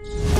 you